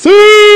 Sim!